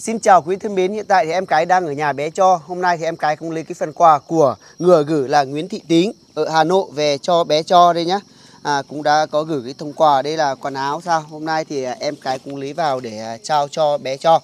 Xin chào quý thân mến, hiện tại thì em cái đang ở nhà bé cho. Hôm nay thì em cái cũng lấy cái phần quà của người gửi là Nguyễn Thị Tính ở Hà Nội về cho bé cho đây nhá. À, cũng đã có gửi cái thông quà đây là quần áo sao. Hôm nay thì à, em cái cũng lấy vào để à, trao cho bé cho.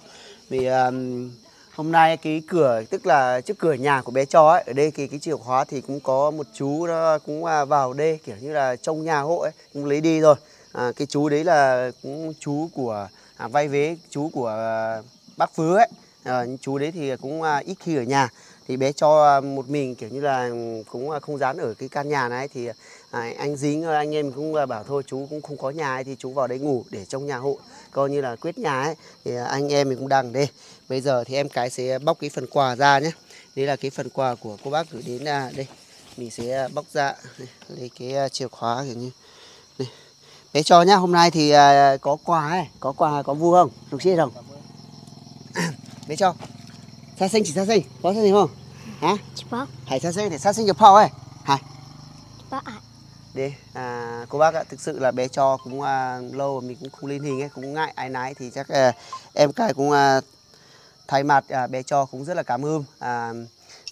Vì um, hôm nay cái cửa tức là trước cửa nhà của bé cho ấy ở đây cái cái chìa khóa thì cũng có một chú nó cũng à, vào đây kiểu như là trong nhà hộ ấy cũng lấy đi rồi. À, cái chú đấy là cũng chú của à, vay vế chú của à, bác Phứ ấy. À, chú đấy thì cũng à, ít khi ở nhà. Thì bé cho một mình kiểu như là cũng à, không dán ở cái căn nhà này thì à, anh dính ờ, anh em cũng à, bảo thôi chú cũng không có nhà ấy, thì chú vào đấy ngủ để trong nhà hộ coi như là quyết nhà ấy. Thì à, anh em mình cũng đang đây. Bây giờ thì em cái sẽ bóc cái phần quà ra nhé. Đây là cái phần quà của cô bác gửi đến à, đây. Mình sẽ bóc ra. Lấy cái chìa khóa kiểu như đây. bé cho nhá hôm nay thì có quà ấy. Có quà có vui không? Đồng chưa không? Bé cho. Xa xanh chỉ xa xanh có xa xanh không? Hả? Bác hãy xa xanh để xa xanh nhập phao ấy. Hả? Bác ạ. Đi à, cô bác ạ thực sự là bé cho cũng à, lâu mà mình cũng không lên hình ấy cũng ngại ai nái thì chắc à, em cái cũng à, thay mặt à, bé cho cũng rất là cảm ơn. À,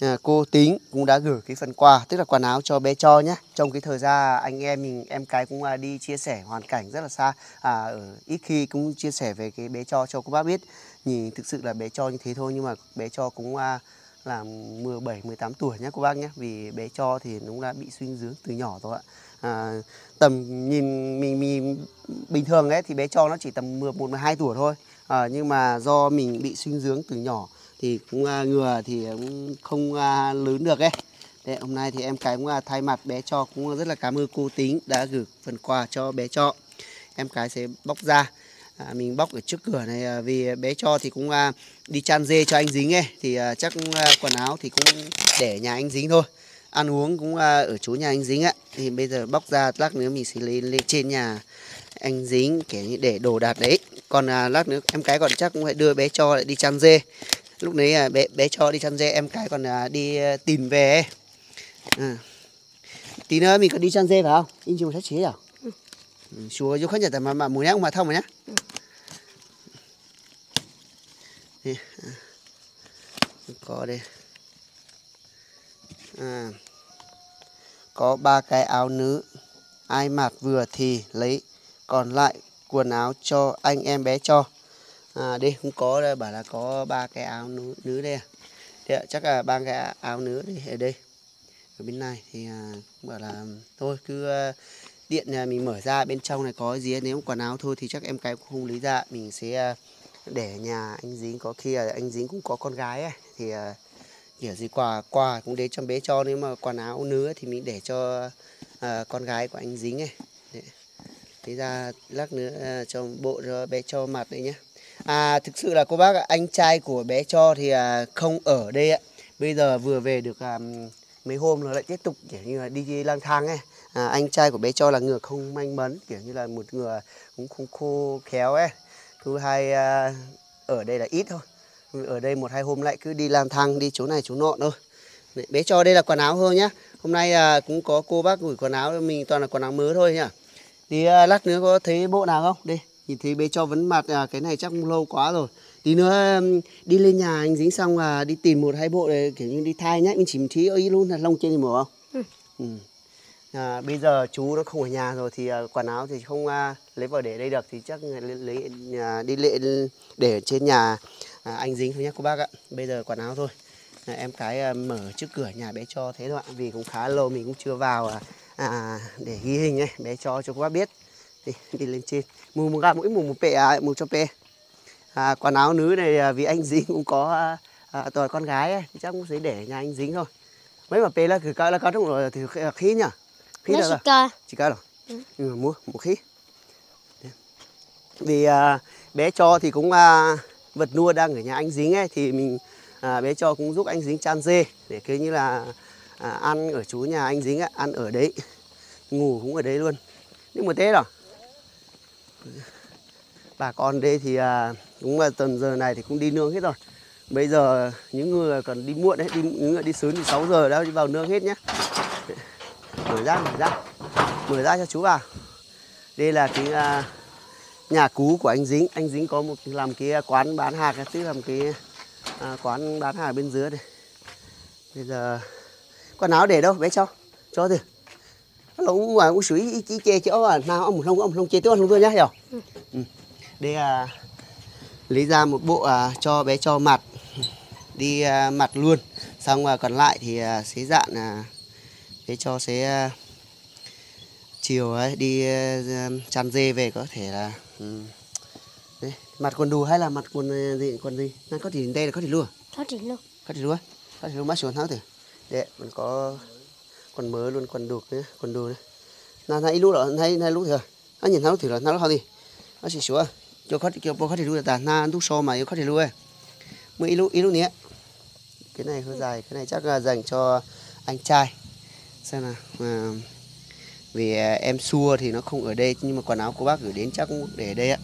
à, cô tính cũng đã gửi cái phần quà tức là quần áo cho bé cho nhé trong cái thời gian anh em mình em cái cũng à, đi chia sẻ hoàn cảnh rất là xa à, ở ít khi cũng chia sẻ về cái bé cho cho cô bác biết nhìn thực sự là bé cho như thế thôi nhưng mà bé cho cũng à, là 17 18 tuổi nhé cô bác nhé vì bé cho thì cũng đã bị suy dưỡng từ nhỏ rồi ạ. À, tầm nhìn mình, mình bình thường ấy thì bé cho nó chỉ tầm 11 12 tuổi thôi. À, nhưng mà do mình bị suy dưỡng từ nhỏ thì cũng à, ngừa thì cũng không à, lớn được ấy. Đấy, hôm nay thì em cái cũng à, thay mặt bé cho cũng rất là cảm ơn cô tính đã gửi phần quà cho bé cho. Em cái sẽ bóc ra à, mình bóc ở trước cửa này à, vì bé cho thì cũng à, đi chăn dê cho anh dính ấy. Thì à, chắc à, quần áo thì cũng để nhà anh dính thôi. Ăn uống cũng à, ở chỗ nhà anh dính ạ. Thì bây giờ bóc ra lát nữa mình sẽ lên lên trên nhà anh dính kể như để đồ đạc đấy. Còn à, lát nữa em cái còn chắc cũng phải đưa bé cho lại đi chăn dê. Lúc đấy à, bé bé cho đi chăn dê em cái còn à, đi à, tìm về ấy. À. tí nữa mình còn đi chăn dê phải không? In chung sách chế à chúa vô khách nhà mà mà muốn nhá mà thông mà nhá Đây, à. có đây à. có ba cái áo nữ ai mặc vừa thì lấy còn lại quần áo cho anh em bé cho à, đây cũng có đây bảo là có ba cái áo nữ, nữ đây à. Đây, ạ, chắc là ba cái áo nữ đây ở đây ở bên này thì à, cũng bảo là thôi cứ à, điện nhà mình mở ra bên trong này có gì nếu quần áo thôi thì chắc em cái cũng không lấy ra mình sẽ à, để nhà anh dính có khi là anh dính cũng có con gái ấy thì à, kiểu gì quà quà cũng để cho bé cho nếu mà quần áo nứa thì mình để cho à, con gái của anh dính ấy. Đấy. thế ra lát nữa à, cho bộ cho bé cho mặt đấy nhé à thực sự là cô bác anh trai của bé cho thì à, không ở đây ạ. Bây giờ vừa về được à, mấy hôm nó lại tiếp tục kiểu như là đi lang thang ấy. À, anh trai của bé cho là ngựa không may mắn kiểu như là một ngựa cũng không khô khéo ấy. Thứ hai à, ở đây là ít thôi. Ở đây một hai hôm lại cứ đi lang thang đi chỗ này chỗ nọ thôi. Đấy, bé cho đây là quần áo thôi nhá. Hôm nay à, cũng có cô bác gửi quần áo mình toàn là quần áo mới thôi nhá. Thì à, lát nữa có thấy bộ nào không? Đây nhìn thấy bé cho vấn mặt à, cái này chắc lâu quá rồi tí nữa um, đi lên nhà anh dính xong là đi tìm một hai bộ để kiểu như đi thay nhá. Mình chỉ thấy ấy luôn là lông trên thì mổ không? Ừ. ừ. À, bây giờ chú nó không ở nhà rồi thì à, quần áo thì không à, lấy vào để đây được. Thì chắc lấy, à, đi lệ để trên nhà à, anh dính thôi nhé cô bác ạ. Bây giờ quần áo thôi. À, em cái à, mở trước cửa nhà bé cho thế ạ. Vì cũng khá lâu mình cũng chưa vào à, à, để ghi hình ấy. Bé cho cho cô bác biết. Đi, đi lên trên. Mù một gà mũi mù một pệ à, mù cho pệ à, quần áo nữ này à, vì anh dính cũng có à, à, toàn con gái ấy, chắc cũng sẽ để nhà anh dính thôi. Mấy mà pệ là cứ cao là cao trong rồi thì khí nhá khí là chỉ là cơ chỉ cao rồi Ừ. ừ, mua một khí. Vì à, bé cho thì cũng à, vật nuôi đang ở nhà anh dính ấy thì mình à, bé cho cũng giúp anh dính chăn dê để cứ như là à, ăn ở chú nhà anh dính ấy, ăn ở đấy ngủ cũng ở đấy luôn. Nhưng mà thế rồi bà con đây thì à, cũng là tầm giờ này thì cũng đi nương hết rồi. Bây giờ những người còn đi muộn đấy đi những người đi sớm thì 6 giờ đã đi vào nương hết nhé mở ra mở ra. Mở ra cho chú vào. Đây là cái à, nhà cũ của anh dính. Anh dính có một làm cái quán bán hàng tức làm cái à, quán bán hàng bên dưới đây. Bây giờ quần áo để đâu? Bé cho cho thì lông à cũng suy chỉ chê chỗ à? Nào ông không ông không chê tôi không tôi nhá hiểu? Ừ. ừ. đây à lấy ra một bộ à, cho bé cho mặt đi à, mặt luôn. Xong và còn lại thì à, sẽ dạn à, bé cho sẽ à, chiều ấy đi à, chăn dê về có thể là ừ. Đấy, mặt quần đùi hay là mặt quần à, gì quần gì? Nó có thể đây là có thể luôn có thể luôn có thể luôn có thể luôn mắt xuống tháo thử. Đấy mình có quần mới luôn quần đục nữa quần đùi nữa. Nào này lúc rồi này này lúc rồi nó nhìn tháo thử rồi nó không đi nó chỉ xuống cho có cho có thể luôn ta na lúc so mà có thể luôn mới lúc lúc nhé cái này hơi dài cái này chắc là dành cho anh trai. Xem nào à, vì em xua thì nó không ở đây nhưng mà quần áo của bác gửi đến chắc cũng để ở đây ạ.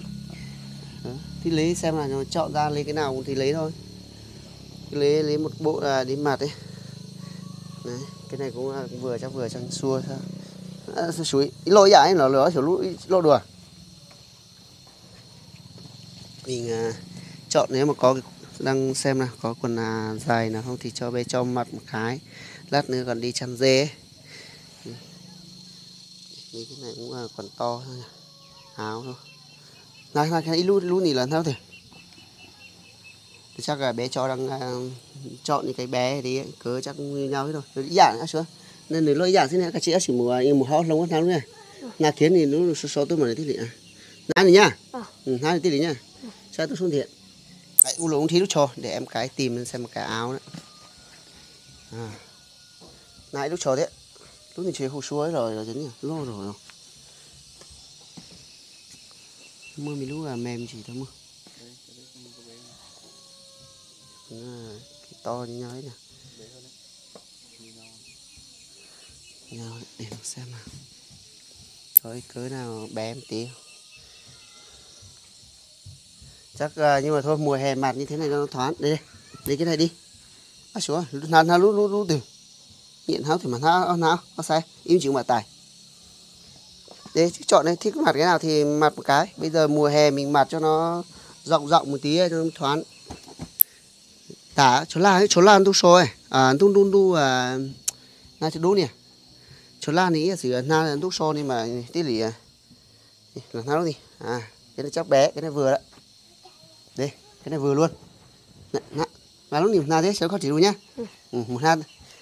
Thì lấy xem là nó chọn ra lấy cái nào thì lấy thôi. Lấy lấy một bộ à, đi mặt đấy đấy cái này cũng, à, cũng vừa chắc vừa cho xua sao à, suối lỗi dài nó lửa kiểu lỗi lô đùa mình à, chọn nếu mà có đang xem nào có quần à, dài nào không thì cho bé cho mặt một cái. Lát nữa còn đi chăn dê ấy. mấy cái này cũng là còn to thôi áo thôi. Này này cái lú lú này là sao thì chắc là bé cho đang uh, chọn những cái bé thì cớ chắc như nhau hết rồi rồi dạng á xuống nên nếu lôi dạng thế này các chị chỉ mùa mùa hót lông nào nữa nhà kiến thì nó số số tôi mà tí lị à nãy này nhá. Ừ nãy tí lị nhá sao tôi xuống điện, Đấy, u lũng thí lúc cho để em cái tìm xem một cái áo đấy à. nãy lúc cho đấy lúc thì chế hồ suối rồi rồi chứ nhỉ? Lô rồi rồi mưa mình lúc là mềm chỉ thôi mưa à, cái to như nhau ấy nè. Nhau để nó xem nào. Thôi cứ nào bé em tí chắc uh, nhưng mà thôi mùa hè mạt như thế này nó thoáng. Đây đây cái này đi. À xuống nào nào lú lú lú từ. Nghiện háo thì mà nào nào nó sai. Im chịu mà tài đấy chọn đây thích mặt cái nào thì mặt một cái. Bây giờ mùa hè mình mặt cho nó rộng rộng một tí cho nó thoáng. Tả chỗ la chỗ la tu soi à tu tu tu à na chỗ đố nè. Chỗ la này thì na tu soi nhưng mà tí lì à. Là nào đi. À cái này chắc bé cái này vừa đấy cái này vừa luôn. Nè, mà lúc nhìn nào thế cháu có chỉ đủ nhá. Ừ. ừ, một hai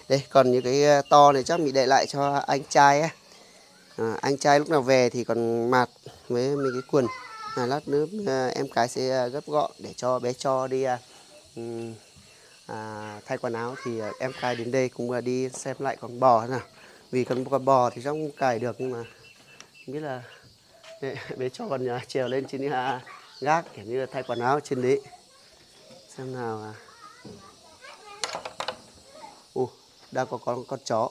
đây còn những cái à, to này chắc mình để lại cho anh trai á. À, anh trai lúc nào về thì còn mạt với mấy cái quần. À, lát nữa à, em cái sẽ gấp gọn để cho bé cho đi à, à, thay quần áo. Thì à, em cài đến đây cũng đi xem lại con bò thế nào. Vì con con bò thì không cài được nhưng mà không biết là để, bé cho con nhà trèo lên trên à, gác kiểu như là thay quần áo trên đấy. Xem nào à. Ồ, đang có con con chó.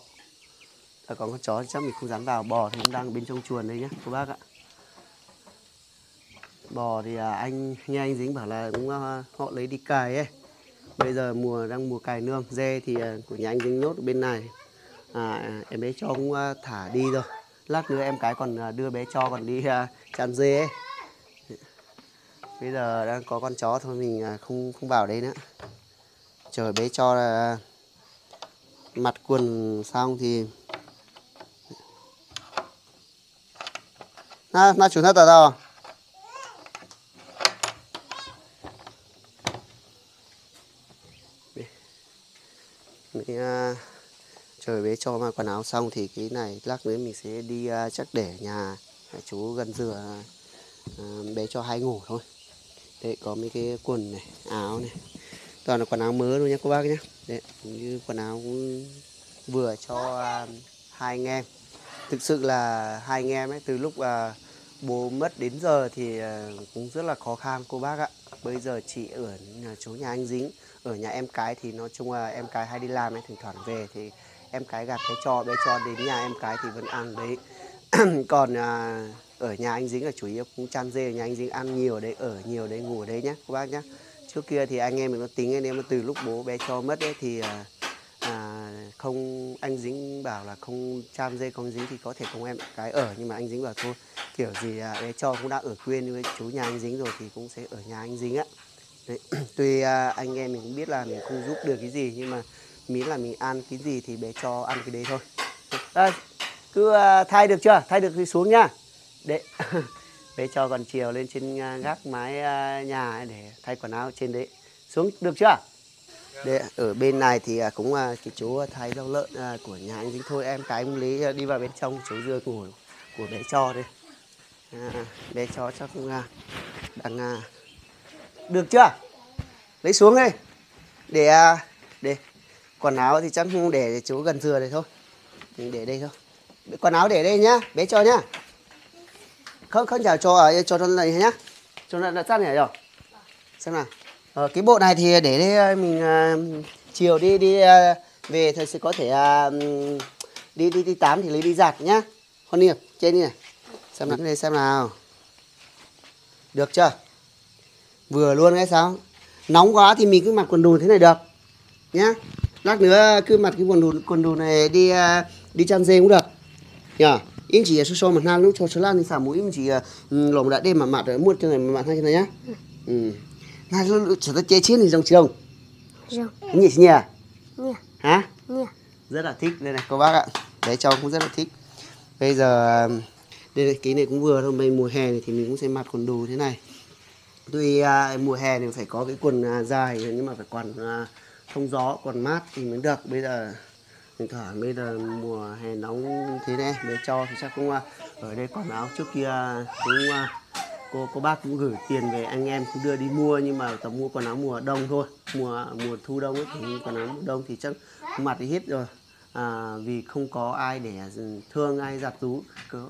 Đã có con chó chắc mình không dám vào. Bò thì cũng đang bên trong chuồng đây nhé cô bác ạ. Bò thì à, anh nghe anh dính bảo là cũng à, họ lấy đi cài ấy. Bây giờ mùa đang mùa cài nương. Dê thì à, của nhà anh dính nhốt ở bên này. À, à em bé cho cũng à, thả đi rồi. Lát nữa em cái còn à, đưa bé cho còn đi à, chăn dê ấy bây giờ đang có con chó thôi mình à, không không vào đây nữa. Chờ bé cho là mặt quần xong thì na na chủ thật đâu mình uh, chờ bé cho mà quần áo xong thì cái này lát nữa mình sẽ đi uh, chắc để nhà chú gần dừa uh, bé cho hai ngủ thôi đấy có mấy cái quần này áo này. Toàn là quần áo mới luôn nhé cô bác nhé đấy như quần áo cũng vừa cho uh, hai anh em. Thực sự là hai anh em ấy từ lúc uh, bố mất đến giờ thì uh, cũng rất là khó khăn cô bác ạ. Bây giờ chị ở nhà chú nhà anh dính ở nhà em cái thì nói chung là em cái hay đi làm ấy thỉnh thoảng về thì em cái gạt cái cho bé cho đến nhà em cái thì vẫn ăn đấy. Còn uh, ở nhà anh dính là chủ yếu cũng chăn dê ở nhà anh dính ăn nhiều đấy ở nhiều đấy ngủ đấy nhé cô bác nhé trước kia thì anh em mình có tính anh em từ lúc bố bé cho mất ấy thì à, à, không anh dính bảo là không chăn dê không dính thì có thể không em cái ở nhưng mà anh dính bảo thôi. Kiểu gì à, bé cho cũng đã ở quên với chú nhà anh dính rồi thì cũng sẽ ở nhà anh dính á. Đấy. tuy à, anh em mình cũng biết là mình không giúp được cái gì nhưng mà miễn là mình ăn cái gì thì bé cho ăn cái đấy thôi. Đây cứ à, thay được chưa? Thay được thì xuống nha để bé cho còn chiều lên trên à, gác mái à, nhà để thay quần áo trên đấy. Xuống được chưa? Để ở bên này thì à, cũng cái chú thái rau lợn của nhà anh dính thôi em cái cũng lấy đi vào bên trong chú dưa ngồi của bé cho đây. À, bé cho chắc cũng đang được chưa? Lấy xuống đây để để quần áo thì chắc không để chú gần dừa đây thôi. Mình để đây thôi. Quần áo để đây nhá bé cho nhá không không chào cho ở cho nó này nhá. Cho nó nó chắc này rồi. Xem nào. Ờ, cái bộ này thì để à, mình uh, chiều đi đi uh, về thì sẽ có thể uh, đi đi đi tắm thì lấy đi giặt nhá. Con niệm trên đi này. Xem nào đây xem nào. Được chưa? Vừa luôn hay sao? Nóng quá thì mình cứ mặc quần đùn thế này được nhá. Lát nữa cứ mặc cái quần đùn quần đùn này đi đi chăn dê cũng được. Nhá em chỉ số số mặt nam lúc cho số lan thì xả mũi em chỉ lồng đã đêm mà mặt ở muôn cho này mà mặt hai cho này nhá. Ừ. Này nó chỉ ta chế chiến thì dòng trường. Rồi, nhỉ nhỉ nhỉ, hả? Nhỉ. rất là thích đây này cô bác ạ. Bé cho cũng rất là thích. Bây giờ đây này, cái này cũng vừa thôi bây mùa hè này thì mình cũng sẽ mặc quần đùi thế này. Tuy à, mùa hè thì phải có cái quần à, dài nhưng mà phải quần à, thông gió quần mát thì mới được. Bây giờ thỉnh thoảng bây giờ mùa hè nóng thế này mới cho thì chắc cũng à, ở đây quần áo trước kia cũng à, cô cô bác cũng gửi tiền về anh em cũng đưa đi mua nhưng mà tầm mua quần áo mùa đông thôi. Mùa mùa thu đông ấy thì quần áo mùa đông thì chắc mặt thì hết rồi. À, vì không có ai để thương ai giặt rú.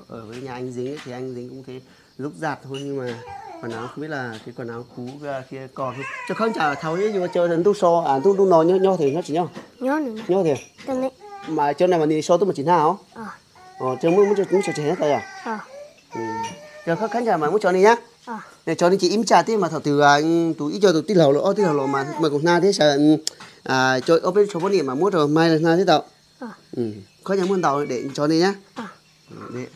Ở với nhà anh dính ấy, thì anh dính cũng thế. Lúc giặt thôi nhưng mà quần áo không biết là cái quần áo cũ à, kia còn không? Chứ không chả thấu ấy nhưng mà chơi đến tu so. À tu tu nói nhớ nhớ thì nhớ chỉ nhớ. Nhớ nữa nhớ. Thì đấy. mà chơi này mà đi so tôi mà chỉ nào Ờ, ờ chơi muốn muốn chơi muốn chơi hết rồi à? Ờ, ừ. giờ các khán giả mà muốn cho đi nhá. Ờ. để cho nên chị im trả tiền mà thảo từ à, tú ít cho tú tí lầu lỗ tí lầu lỗ mà mà cũng na thế sợ à cho ở bên số bốn điểm mà mua rồi mai là na thế tao Ờ. ừ. Có nhà muốn tàu để cho đi nhá. Ờ. Ừ, đấy.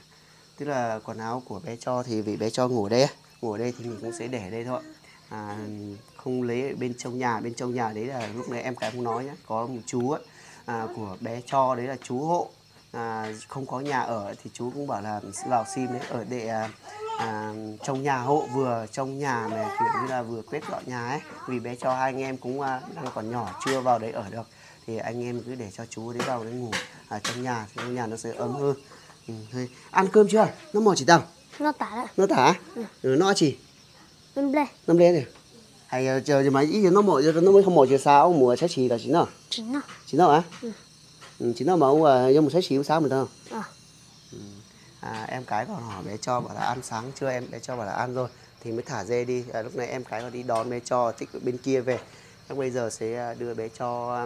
tức là quần áo của bé cho thì vì bé cho ngủ đây ngủ ở đây thì mình cũng sẽ để đây thôi. À, không lấy ở bên trong nhà bên trong nhà đấy là lúc này em cái cũng nói nhá có một chú ấy, à, của bé cho đấy là chú hộ. À, không có nhà ở thì chú cũng bảo là vào xin đấy ở để à, à, trong nhà hộ vừa trong nhà mà kiểu như là vừa quét dọn nhà ấy. Vì bé cho hai anh em cũng à, đang còn nhỏ chưa vào đấy ở được. Thì anh em cứ để cho chú đấy vào đấy ngủ ở trong nhà trong nhà nó sẽ ấm hơn. Ừ, thôi. ăn cơm chưa? Nó mò chỉ tao nó tả đó. nó thả ừ, nó chỉ? Bên blê. năm lên rồi hay ờ, chờ mà ý nó mò nó mới không mò chưa sao mùa sẽ chỉ là chỉ nào Chính nó. chỉ nào á Ừ. ừ, chỉ nào mà ông à, nhưng mà sẽ chỉ sao mình đâu Ờ. à, em cái còn hỏi bé cho bảo là ăn sáng chưa em? Bé cho bảo là ăn rồi. Thì mới thả dê đi. À, lúc này em cái còn đi đón bé cho tích ở bên kia về. Chắc bây giờ sẽ à, đưa bé cho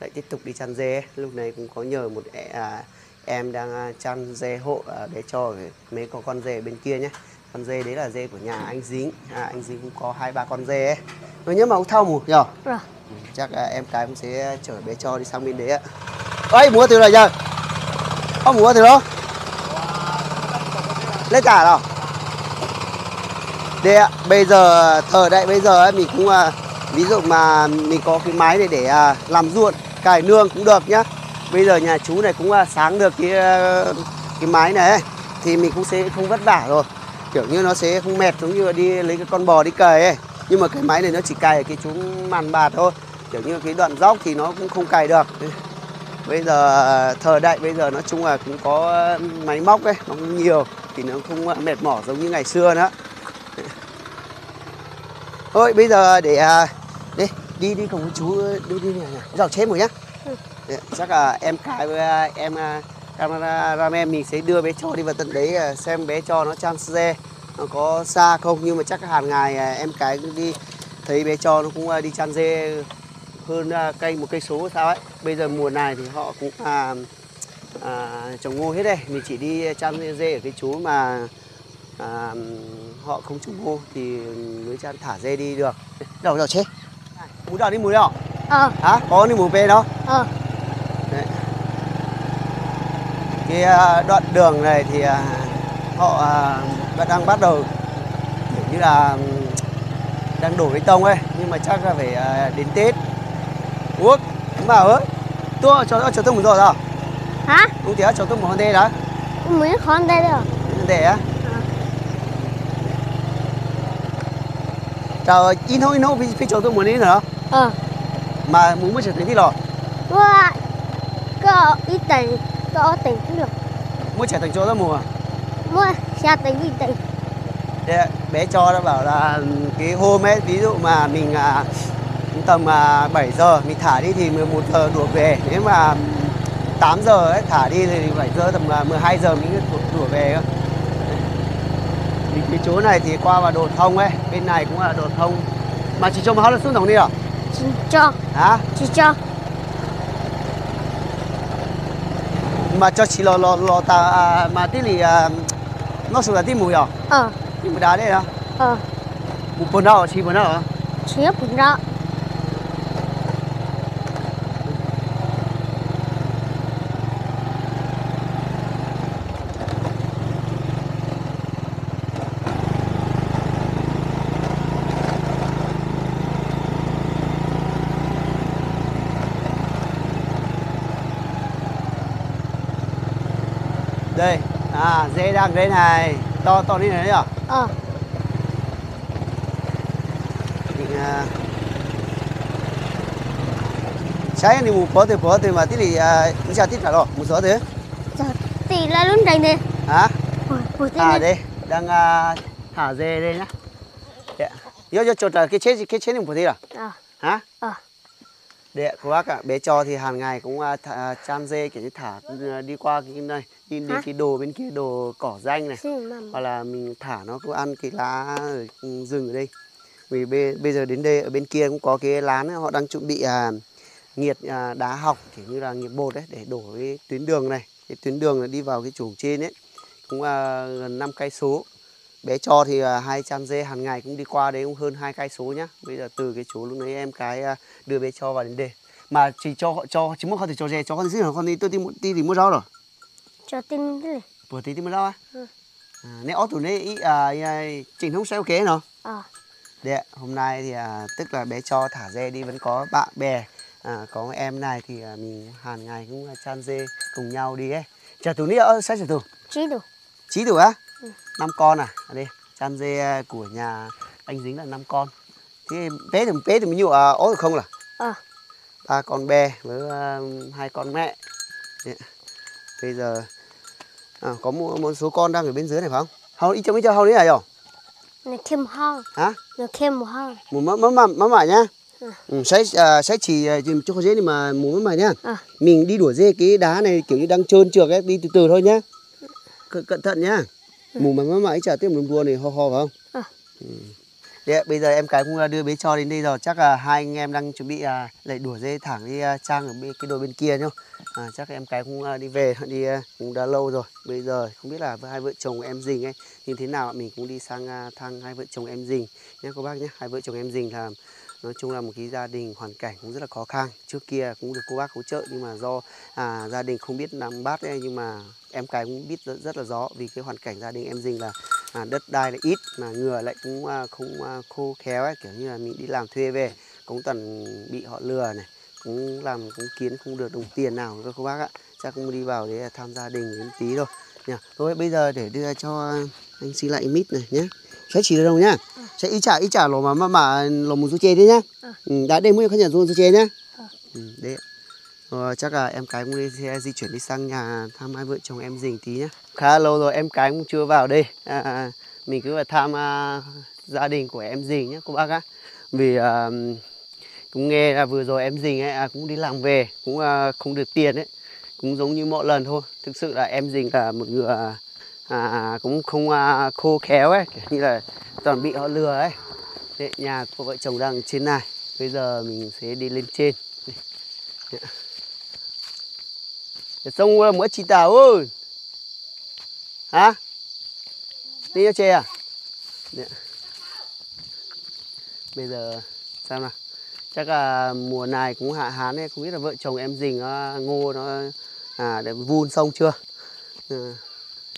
lại tiếp tục đi chăn dê. Lúc này cũng có nhờ một à, em đang à, chăn dê hộ à, bé cho mấy có con dê bên kia nhé. Con dê đấy là dê của nhà anh dính. À, anh dính cũng có hai ba con dê ấy. Rồi nhớ mà ông thau mù nhở Rồi. Ừ, chắc à, em cái cũng sẽ chở bé cho đi sang bên đấy ạ. Ơi múa từ rồi giờ ông múa từ đó lên cả rồi đây ạ bây giờ thời đại bây giờ ấy, mình cũng à, ví dụ mà mình có cái máy này để à, làm ruộng cải nương cũng được nhá bây giờ nhà chú này cũng à, sáng được cái à, cái máy này thì mình cũng sẽ không vất vả rồi. Kiểu như nó sẽ không mệt giống như là đi lấy cái con bò đi cày ấy. Nhưng mà cái máy này nó chỉ cày ở cái chú màn bạt thôi. Kiểu như cái đoạn dốc thì nó cũng không cày được. Bây giờ à, thời đại bây giờ nói chung là cũng có máy móc ấy, nó cũng nhiều, thì nó không mệt mỏi giống như ngày xưa nữa. Thôi bây giờ để đi đi đi cùng với chú đi đi nhà nhà. Dạo chết một nhá chắc là em cái với à, em à, cameraman mình sẽ đưa bé cho đi vào tận đấy à, xem bé cho nó chăn xe nó có xa không. Nhưng mà chắc hàng ngày à, em cái cũng đi thấy bé cho nó cũng à, đi chăn dê hơn à, cây một cây số sao ấy. Bây giờ mùa này thì họ cũng à, à, trồng ngô hết đây. Mình chỉ đi chăn dê ở cái chú mà à, họ không trồng ngô thì mới chăn thả dê đi được. Đâu đâu chết. Mù đâu đi mù đâu Ờ, hả? Có đi mù về đâu ờ. Cái à, đoạn đường này thì à, họ à, đang bắt đầu kiểu như là đang đổ bê tông ấy nhưng mà chắc là phải đến Tết. Cũng bảo ơi tôi cho cho tôi một rồi đó hả? Cũng thì cho tôi một con đê đó. Mới con đây rồi. Để á? Chào in hô in hô phi phi cho tôi muốn đi nữa ờ. Mà muốn mới trở thành đi rồi qua có ít tiền có tiền cũng được. Mới trở thành cho tôi mùa mua xe tiền ít tiền Để bé cho nó bảo là cái hôm ấy ví dụ mà mình à, tầm à, 7 giờ mình thả đi thì 11 giờ đuổi về. Nếu mà 8 giờ ấy thả đi thì 7 giờ tầm à, 12 giờ mình đuổi, đuổi về thì cái chỗ này thì qua vào đồn thông ấy bên này cũng là đồn thông. Mà chỉ cho mà nó xuống đồng đi à? Chỉ cho. Hả? Chỉ cho mà cho chỉ lò lò lò ta à, mà tí lì à, nó sửa là tí mùi à? Ờ. Tí mùi đá đấy à ờ. Một phần nào chỉ phần nào à chỉ bún đó đây. À dê đang đây này. To to đi này đấy à? Ờ Định, à, sáng đi một bữa thì bữa thì mà tí lì à đi ra tí cả rồi một số thế thì là luôn đây nè hả? Thế à này. đây đang à, thả dê đây nhá. Dạ. Yo yo cho cái chết cái chết một tí à? Ờ. Hả? Ờ Để cô bác ạ, bé cho thì hàng ngày cũng à, thả, chăn dê kiểu như thả à, đi qua cái này, đi Hả? cái đồ bên kia đồ cỏ danh này, hoặc là mình thả nó cũng ăn cái lá ở rừng ở đây. Vì bây, bây giờ đến đây ở bên kia cũng có cái lán ấy, họ đang chuẩn bị à, nghiệt à, đá học kiểu như là nghiệt bột đấy để đổ cái tuyến đường này, cái tuyến đường là đi vào cái chuồng trên ấy cũng à, gần 5 cây số. Bé cho thì à, hai chăn dê hàng ngày cũng đi qua đấy cũng hơn hai cây số nhá. Bây giờ từ cái chỗ lúc nãy em cái à, đưa bé cho vào đến đây mà chỉ cho họ cho chỉ muốn không thể cho dê cho con gì nữa con đi tôi đi mua- đi thì mua rau rồi. Cho tin thế này vừa tí đi mua rau Ừ. à, nếu ở tụi này ý à, à, chỉnh không sao ok nó ờ. Đấy, hôm nay thì à, tức là bé cho thả dê đi vẫn có bạn bè à, có em này thì à, mình hàng ngày cũng à, chăn dê cùng nhau đi ấy. Chả tụi này ở sao chả tụi chỉ đủ chí tụi á? Ừ. năm con à? Đây chăn dê à, của nhà anh dính là năm con. Thế bé thì bé thì mình nhiều à, ố được không là ờ. Ba con be với à, hai con mẹ. Đấy. bây giờ à, có một, một số con đang ở bên dưới này phải không? Hầu ít chấm ít cho hầu đấy này rồi này thêm hơn hả? Này thêm một hơn một mắm mắm mắm mắm mải nhá. Ừ. ừ, sẽ à, sẽ chỉ à, chỉ cho con dê này mà một mắm mải nhá. Ờ. Mình đi đuổi dê cái đá này kiểu như đang trơn trượt ấy đi từ từ thôi nhá. Cẩn, cẩn thận nhá mù mà mắm mải chả tiếp một vua này ho ho phải không? Ờ. ừ. Đấy, bây giờ em cái cũng à, đưa bé cho đến đây rồi. Chắc là hai anh em đang chuẩn bị à, lại đuổi dê thẳng đi à, trang ở bên cái đồi bên kia nhá. À, chắc em cái cũng à, đi về đi à, cũng đã lâu rồi. Bây giờ không biết là với hai vợ chồng em dình ấy như thế nào mình cũng đi sang à, thăm hai vợ chồng em dình nhé các bác nhé hai vợ chồng em dình là nói chung là một cái gia đình hoàn cảnh cũng rất là khó khăn. Trước kia cũng được cô bác hỗ trợ nhưng mà do à, gia đình không biết nắm bát ấy, nhưng mà em cái cũng biết rất, rất là rõ vì cái hoàn cảnh gia đình em dình là à, đất đai lại ít mà ngừa lại cũng à, không à, khô khéo ấy kiểu như là mình đi làm thuê về cũng toàn bị họ lừa này cũng làm cũng kiến không được đồng tiền nào các cô bác ạ. Chắc cũng đi vào để tham gia đình đến tí thôi. Nhỉ thôi bây giờ để đưa cho anh xin lại mít này nhé sẽ chỉ được đâu nhá. Sẽ ý trả ý trả lỗ mà mà mà lỗ một số chê đấy nhá. Ờ. ừ, đã đem mua không nhận số chê nhá. Ờ. ừ, đấy. Ờ, chắc là em cái cũng đi sẽ di chuyển đi sang nhà thăm hai vợ chồng em dình tí nhá. Khá lâu rồi em cái cũng chưa vào đây. À, à, mình cứ vào thăm à, gia đình của em dình nhá cô bác á. Vì à, cũng nghe là vừa rồi em dình ấy à, cũng đi làm về cũng à, không được tiền ấy. Cũng giống như mọi lần thôi. Thực sự là em dình là một người à, À, à, cũng không à, khô khéo ấy kiểu như là toàn bị họ lừa ấy. Đấy, nhà của vợ chồng đang trên này bây giờ mình sẽ đi lên trên. Xong mỗi chị tàu ơi. Hả? Đi cho chè à? Đấy. bây giờ sao nào. Chắc là mùa này cũng hạ hán ấy không biết là vợ chồng em dình nó ngô nó à để vun xong chưa? À,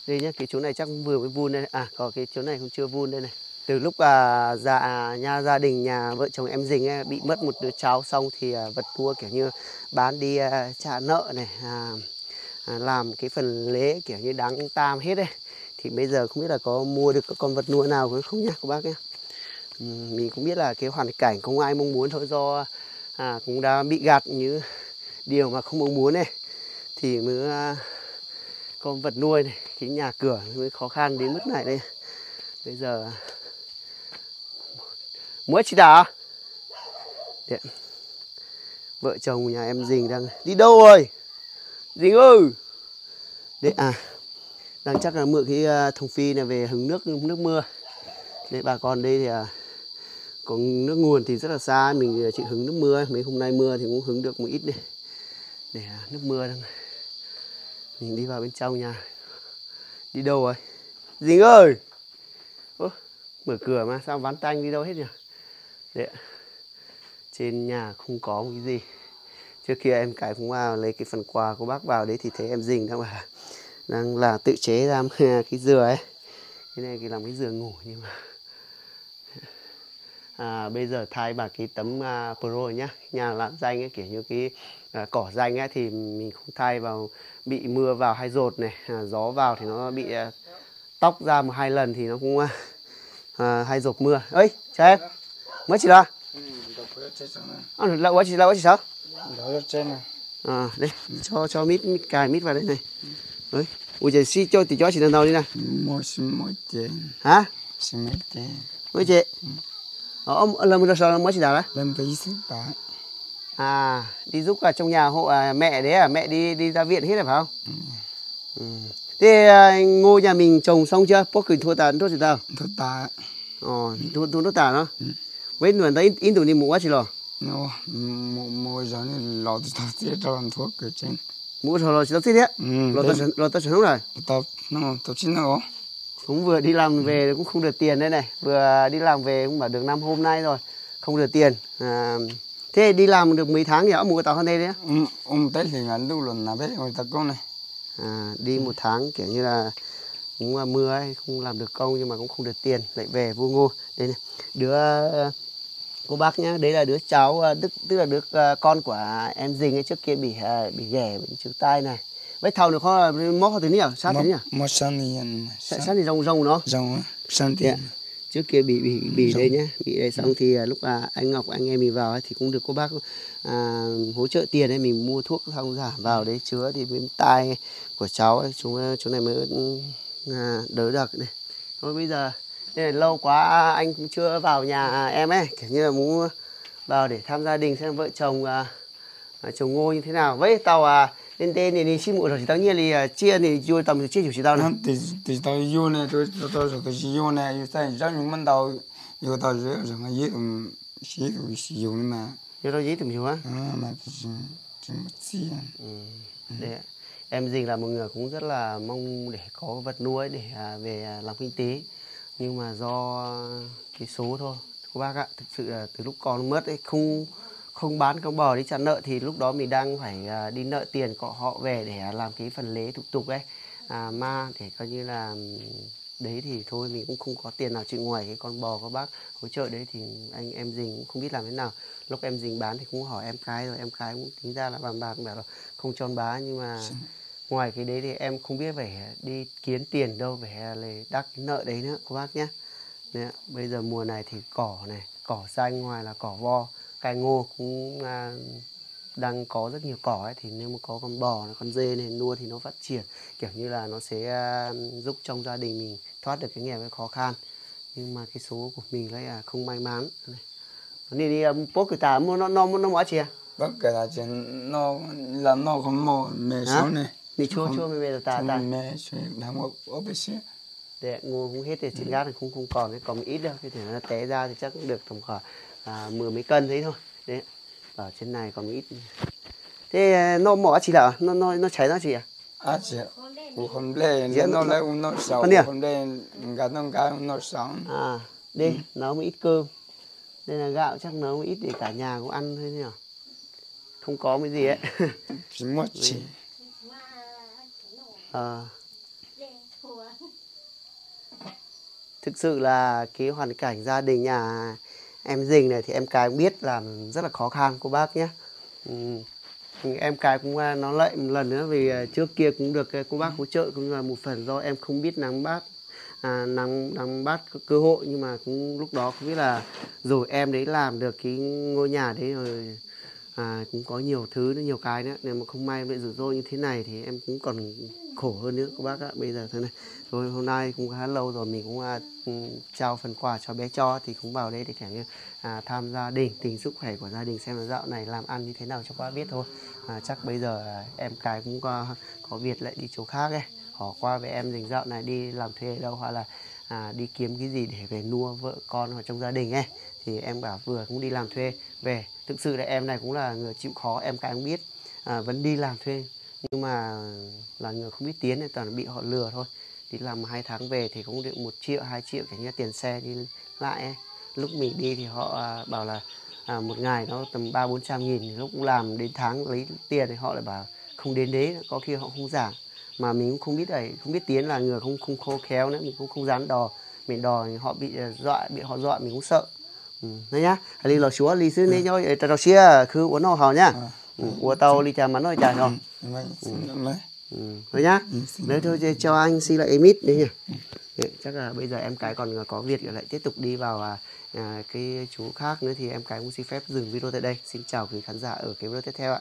đây nhá, cái chỗ này chắc vừa mới vun đây. À, có cái chỗ này cũng chưa vun đây này. Từ lúc à, dạ nhà gia đình nhà vợ chồng em Dình ấy, bị mất một đứa cháu xong thì à, vật cua kiểu như bán đi à, trả nợ này, à, à, làm cái phần lễ kiểu như đáng tam hết đấy. Thì bây giờ không biết là có mua được các con vật nuôi nào không nhá các bác nhé. Ừ, mình cũng biết là cái hoàn cảnh không ai mong muốn thôi do à, cũng đã bị gạt như điều mà không mong muốn này thì mới à, con vật nuôi này cái nhà cửa mới khó khăn đến mức này đây. Bây giờ muối chị đã Điện. vợ chồng nhà em dình đang đi đâu rồi? Dình ơi. Đấy à đang chắc là mượn cái à, thùng phi này về hứng nước nước mưa. Đấy bà con đây thì à, có nước nguồn thì rất là xa mình à, chịu hứng nước mưa mấy hôm nay mưa thì cũng hứng được một ít này để à, nước mưa đang mình đi vào bên trong nhà đi đâu rồi? Dình ơi! Ô, mở cửa mà sao ván tanh đi đâu hết nhỉ? Đấy trên nhà không có một cái gì. Trước kia em cái cũng vào lấy cái phần quà của bác vào đấy thì thấy em dình đang là đang là tự chế ra cái dừa ấy. Cái này thì làm cái giường ngủ nhưng mà. À, bây giờ thay bằng cái tấm uh, pro nhá. Nhà làm danh ấy, kiểu như cái uh, cỏ danh ấy thì mình không thay vào bị mưa vào hay rột này à, gió vào thì nó bị à, tóc ra một hai lần thì nó cũng uh, hay rột mưa. Ấy chào em. Mới chỉ là à, lậu quá chỉ lậu quá chị sao? À đây cho cho mít, mít cài mít vào đây này. Ấy ui trời si cho thì cho chị lần đầu đi nè hả? Mới chị. Ờ, ông lần một lần mới chỉ đào đấy lần phải sáu à đi giúp cả trong nhà hộ à, mẹ đấy à? Mẹ đi đi ra viện hết rồi phải không? Ừ. thế à, ngô nhà mình trồng xong chưa? Bốc cười thua tàn thua gì tao? Thôi ta ờ thua thua nó tàn đó với người ta in tụ đi mua chỉ lo nó mua mua giờ này lọt tao tiết cho làm thuốc cái trên. Mua rồi rồi chỉ tao tiết đấy ừ lo tao lo tao sống rồi. Tao nó tao chín nó cũng vừa đi làm về cũng không được tiền đây này. Vừa đi làm về cũng bảo được năm hôm nay rồi không được tiền. À, thế đi làm được mấy tháng ông mua tàu hơn đây đấy ông ông tết thì ngắn lúc lần nào biết người ta con này. À, đi một tháng kiểu như là cũng là mưa ấy không làm được công nhưng mà cũng không được tiền lại về vô ngô. Đây này đứa cô bác nhá đấy là đứa cháu tức tức là đứa con của em dình ấy trước kia bị bị ghẻ bị trứng tai này. Với thầu được không? Móc thế nhỉ? Sao thế nhỉ? Một sáng thì sao thì rồng rồng nó. Rồng sáng thì yeah. Trước kia bị bị bị đây nhá bị đây xong thì lúc là anh ngọc anh em mình vào ấy, thì cũng được cô bác à, hỗ trợ tiền ấy mình mua thuốc xong giảm vào đấy chứa thì bên tai của cháu ấy, chúng chúng này mới à, đỡ được này. Thôi bây giờ đây là lâu quá anh cũng chưa vào nhà em ấy kiểu như là muốn vào để thăm gia đình xem vợ chồng à, chồng ngô như thế nào. Với tàu à nên tên thì đi xin một rồi chỉ tao nhiên thì chia thì vui tầm chia chủ chỉ tao này. Thì thì tao yêu này tôi tôi tôi tôi chỉ yêu này yêu sai ra những món tao yêu tao rồi rồi mà yêu um chỉ tôi chỉ yêu mà. Yêu tao dễ tìm hiểu á à mà chỉ một gì để em dình là một người cũng rất là mong để có vật nuôi để về làm kinh tế. Nhưng mà do cái số thôi. Cô bác ạ thực sự là từ lúc con mất ấy không không bán con bò đi trả nợ thì lúc đó mình đang phải à, đi nợ tiền của họ về để làm cái phần lễ thủ tục ấy. À, ma để coi như là đấy thì thôi mình cũng không có tiền nào chịu ngoài cái con bò các bác hỗ trợ đấy thì anh em dình cũng không biết làm thế nào. Lúc em dình bán thì cũng hỏi em cái rồi em cái cũng tính ra là bàn bạc bảo là không cho bá nhưng mà ngoài cái đấy thì em không biết phải đi kiếm tiền đâu phải là đắc nợ đấy nữa các bác nhé đấy, bây giờ mùa này thì cỏ này cỏ xanh ngoài là cỏ vo cài ngô cũng à, đang có rất nhiều cỏ ấy thì nếu mà có con bò con dê này nuôi thì nó phát triển kiểu như là nó sẽ à, giúp trong gia đình mình thoát được cái nghèo cái khó khăn. Nhưng mà cái số của mình lại là không may mắn. Này. Đi đi bố cái tà mua nó nó nó mỏ chìa. Bất kể là chuyện nó là nó không mua mẹ số này. Đi chua chua mẹ mẹ tà tà. mẹ số đang ở ở bên xe để ngô cũng hết thì trên gác thì không không còn cái còn ít đâu cái thể nó té ra thì chắc cũng được tầm khoảng à, mười mấy cân thế thôi. Đấy. Ở trên này còn ít. Thế à, nó mỏ chỉ là nó nó nó cháy nó gì à à chị không lên nó lấy à? nó sầu không lên cả nó cả nó sống à đi ừ. nấu một ít cơm. Đây là gạo chắc nấu một ít để cả nhà cũng ăn thôi nhỉ? Không có cái gì ấy. Chỉ mất chỉ à. Ờ. thực sự là cái hoàn cảnh gia đình nhà em Dình này thì em cái cũng biết là rất là khó khăn cô bác nhé. Ừ. Em cái cũng à, nó nói lại một lần nữa vì à, trước kia cũng được à, cô bác hỗ trợ cũng là một phần do em không biết nắm bắt à, nắm nắm bắt cơ hội nhưng mà cũng lúc đó không biết là rồi em đấy làm được cái ngôi nhà đấy rồi à, cũng có nhiều thứ nữa nhiều cái nữa nếu mà không may bị rủi ro như thế này thì em cũng còn khổ hơn nữa các bác ạ bây giờ thế này rồi hôm nay cũng khá lâu rồi mình cũng à, ừ, trao phần quà cho bé cho thì cũng vào đây để kiểu như à, tham gia đình tình sức khỏe của gia đình xem là dạo này làm ăn như thế nào cho qua biết thôi. À, chắc bây giờ à, em cái cũng có, có việc lại đi chỗ khác ấy. Họ qua với em dình dạo này đi làm thuê ở đâu hoặc là à, đi kiếm cái gì để về nuôi vợ con ở trong gia đình ấy. Thì em bảo vừa cũng đi làm thuê về. Thực sự là em này cũng là người chịu khó em cái cũng biết à, vẫn đi làm thuê. Nhưng mà là người không biết tiếng nên toàn bị họ lừa thôi đi làm hai tháng về thì cũng được một triệu hai triệu kiểu như tiền xe đi lại ấy. lúc mình đi thì họ à, bảo là à, một ngày nó tầm ba bốn trăm nghìn lúc cũng làm đến tháng lấy tiền thì họ lại bảo không đến đấy có khi họ không giảm mà mình cũng không biết đấy không biết tiếng là người không không khô khéo nữa mình cũng không dám đò mình đò họ bị à, dọa bị họ dọa mình cũng sợ ừ. đấy nhá li lò chúa sư nê nhoi tao đầu xia cứ uống nào hào nhá ừ. uống tàu li trà mắn nói trà rồi. Ừ. thôi nhá. Ừ, đấy thôi cho anh xin lại emit đấy nhỉ. Đấy, chắc là bây giờ em cái còn có việc lại tiếp tục đi vào à, à, cái chú khác nữa thì em cái cũng xin phép dừng video tại đây. Xin chào quý khán giả ở cái video tiếp theo ạ